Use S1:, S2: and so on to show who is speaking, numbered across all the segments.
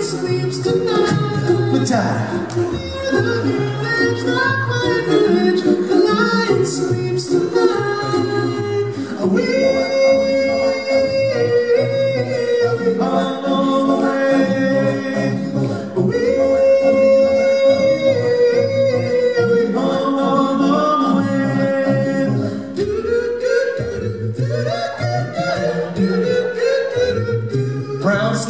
S1: sleeps tonight. The village, the quiet village,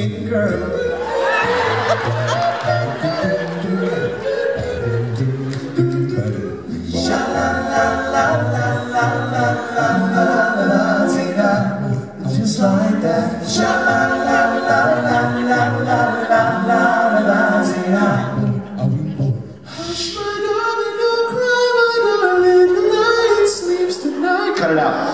S1: Skin girl. Sha la la la la la la la la la la just like that. Sha la la la la la la la la la la. Cut it out.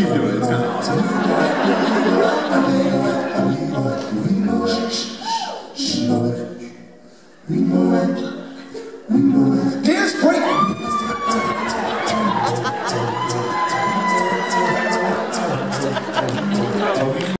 S2: Keep doing it. It's kind of awesome.